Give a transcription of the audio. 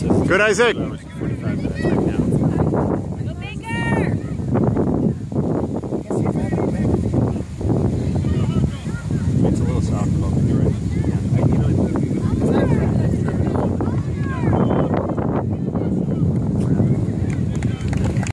process. Good, Isaac. It's a little soft.